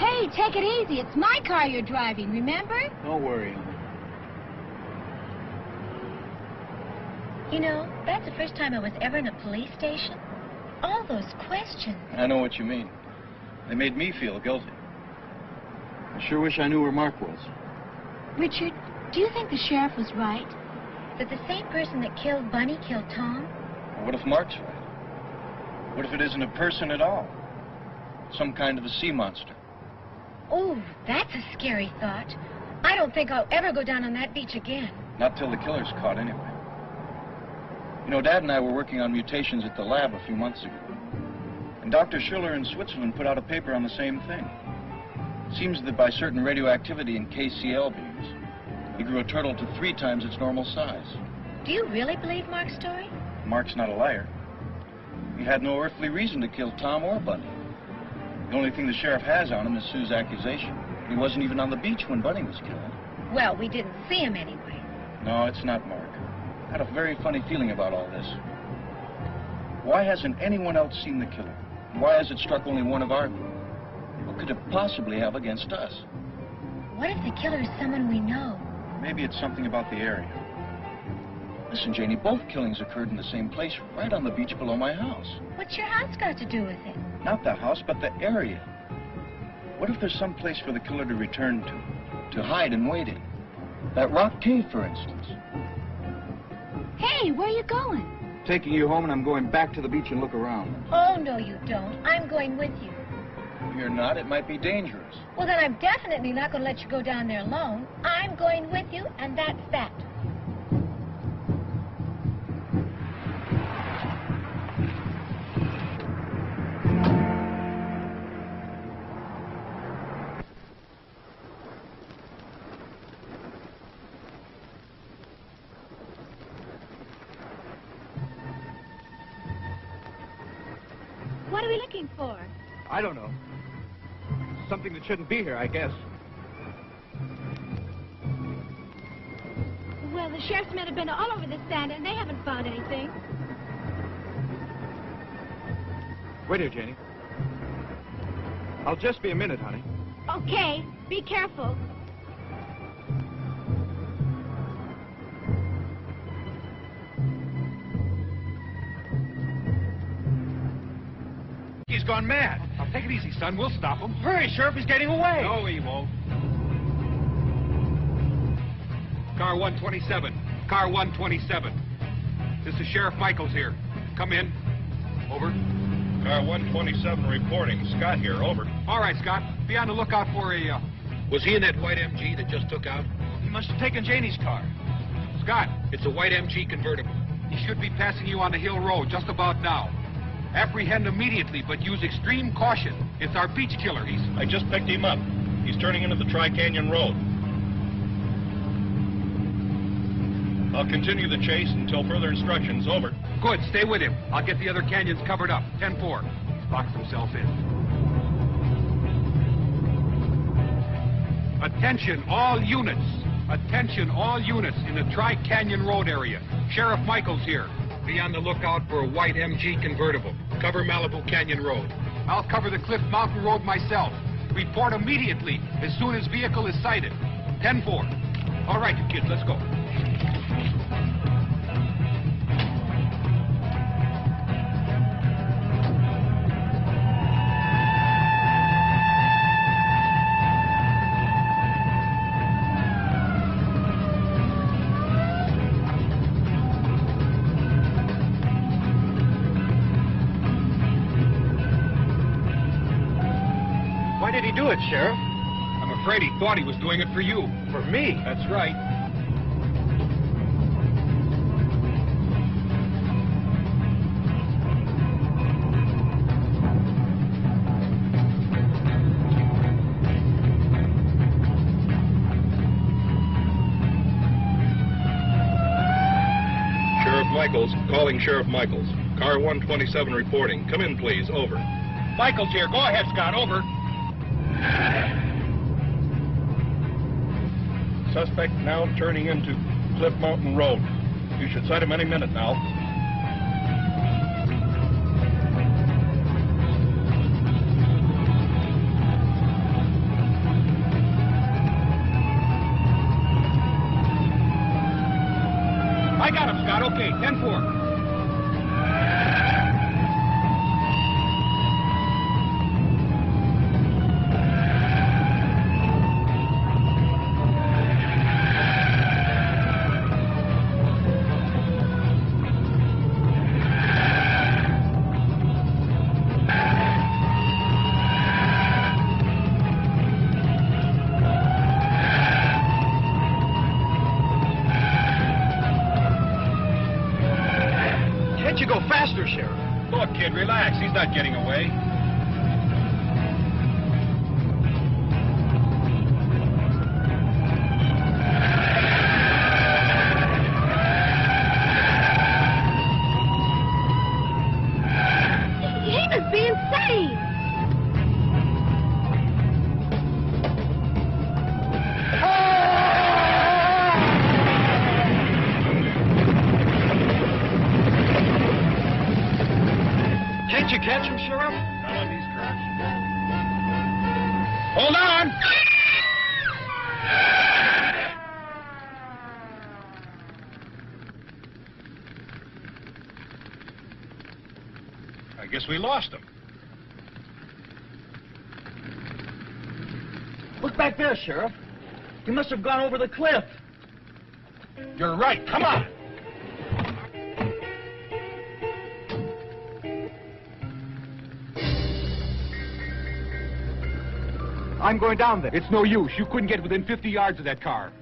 Hey, take it easy. It's my car you're driving, remember? Don't worry. You know, that's the first time I was ever in a police station. All those questions. I know what you mean. They made me feel guilty. I sure wish I knew where Mark was. Richard, do you think the sheriff was right? That the same person that killed Bunny killed Tom? What if Mark's right? What if it isn't a person at all? Some kind of a sea monster. Oh, that's a scary thought. I don't think I'll ever go down on that beach again. Not till the killer's caught, anyway. You know, Dad and I were working on mutations at the lab a few months ago. And Dr. Schiller in Switzerland put out a paper on the same thing. It seems that by certain radioactivity in KCl beams, he grew a turtle to three times its normal size. Do you really believe Mark's story? Mark's not a liar. He had no earthly reason to kill Tom or Bunny. The only thing the sheriff has on him is Sue's accusation. He wasn't even on the beach when Bunny was killed. Well, we didn't see him anyway. No, it's not Mark. I had a very funny feeling about all this. Why hasn't anyone else seen the killer? Why has it struck only one of our group? What could it possibly have against us? What if the killer is someone we know? Maybe it's something about the area. Listen, Janie, both killings occurred in the same place, right on the beach below my house. What's your house got to do with it? Not the house, but the area. What if there's some place for the killer to return to, to hide and wait in? That rock cave, for instance. Hey, where are you going? Taking you home, and I'm going back to the beach and look around. Oh, no, you don't. I'm going with you. If You're not. It might be dangerous. Well, then I'm definitely not going to let you go down there alone. I'm going with you, and that's that. What are we looking for? I don't know. Something that shouldn't be here, I guess. Well, the sheriff's men have been all over this sand, and they haven't found anything. Wait here, Janie. I'll just be a minute, honey. Okay, be careful. He's gone mad. Now, take it easy, son. We'll stop him. Hurry, Sheriff. He's getting away. No, he won't. Car 127. Car 127. This is Sheriff Michaels here. Come in. Over. Car 127 reporting. Scott here, over. All right, Scott. Be on the lookout for a, uh... Was he in that white MG that just took out? He must have taken Janie's car. Scott, It's a white MG convertible. he should be passing you on the hill road just about now. Apprehend immediately, but use extreme caution. It's our beach killer. He's... I just picked him up. He's turning into the Tri-Canyon Road. I'll continue the chase until further instructions. Over. Good. Stay with him. I'll get the other canyons covered up. 10-4. He's locked himself in. Attention, all units. Attention, all units in the Tri-Canyon Road area. Sheriff Michaels here. Be on the lookout for a white MG convertible. Cover Malibu Canyon Road. I'll cover the Cliff Mountain Road myself. Report immediately as soon as vehicle is sighted. 10-4. All right, you kids, let's go. Did he do it, Sheriff? I'm afraid he thought he was doing it for you. For me? That's right. Sheriff Michaels, calling Sheriff Michaels. Car 127 reporting. Come in, please. Over. Michaels here. Go ahead, Scott. Over. Suspect now turning into Cliff Mountain Road. You should sight him any minute now. you go faster, Sheriff? Look, kid, relax. He's not getting away. Can't you catch him, Sheriff? Not on these tracks. Hold on! I guess we lost him. Look back there, Sheriff. He must have gone over the cliff. You're right. Come on. I'm going down there. It's no use. You couldn't get within 50 yards of that car.